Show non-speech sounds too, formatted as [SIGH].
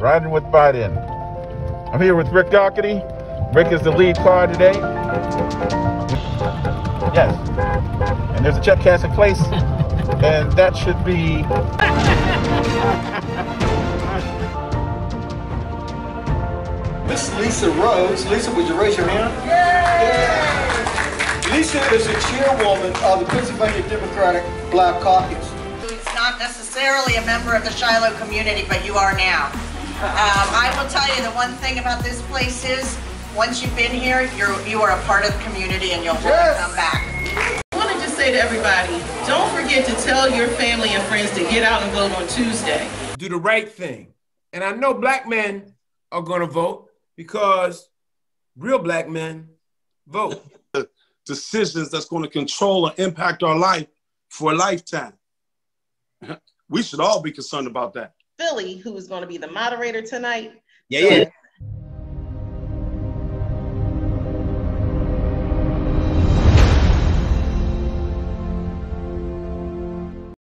riding with Biden. I'm here with Rick Doherty. Rick is the lead car today. Yes. And there's a check cash in place. [LAUGHS] and that should be. Miss Lisa Rhodes. Lisa, would you raise your hand? Yay! Lisa is the chairwoman of the Pennsylvania Democratic Black Caucus. It's not necessarily a member of the Shiloh community, but you are now. Um, I will tell you the one thing about this place is, once you've been here, you're you are a part of the community and you'll want to come back. I want to just say to everybody, don't forget to tell your family and friends to get out and vote on Tuesday. Do the right thing. And I know black men are going to vote because real black men vote. [LAUGHS] Decisions that's going to control and impact our life for a lifetime. [LAUGHS] We should all be concerned about that. Philly, who is going to be the moderator tonight. Yeah, yeah.